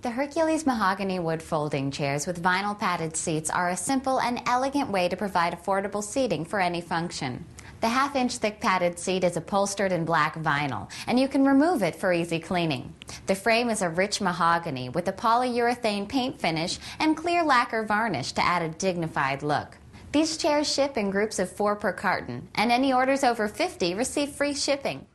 The Hercules mahogany wood folding chairs with vinyl padded seats are a simple and elegant way to provide affordable seating for any function. The half inch thick padded seat is upholstered in black vinyl, and you can remove it for easy cleaning. The frame is a rich mahogany with a polyurethane paint finish and clear lacquer varnish to add a dignified look. These chairs ship in groups of four per carton, and any orders over 50 receive free shipping.